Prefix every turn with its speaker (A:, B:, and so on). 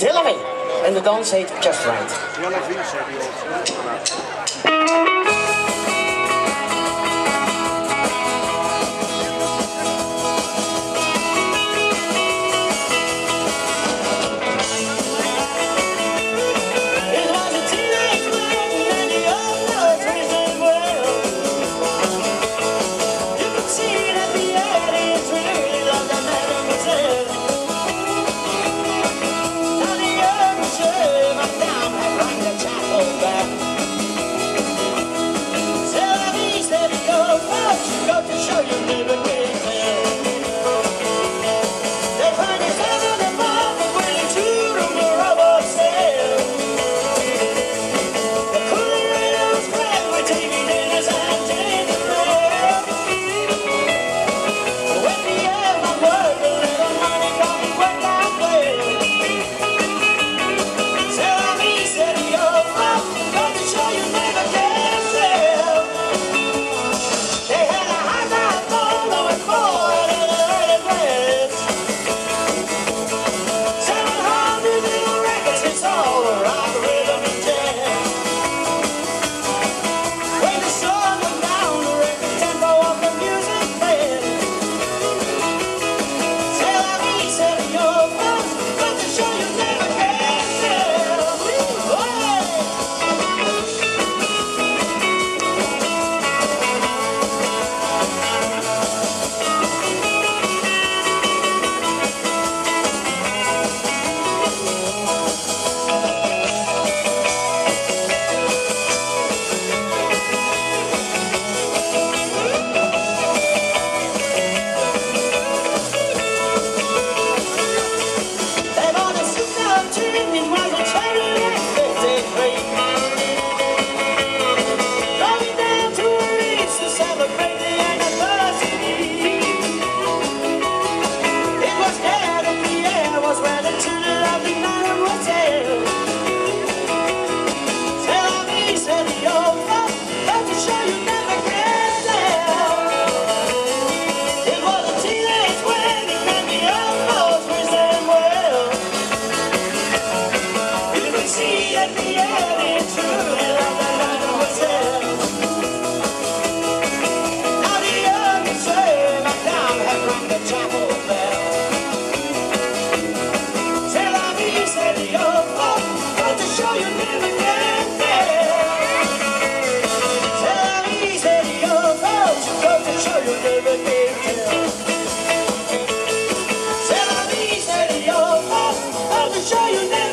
A: Hillary. En de dans heet Just Right. you never get. I'll show you now.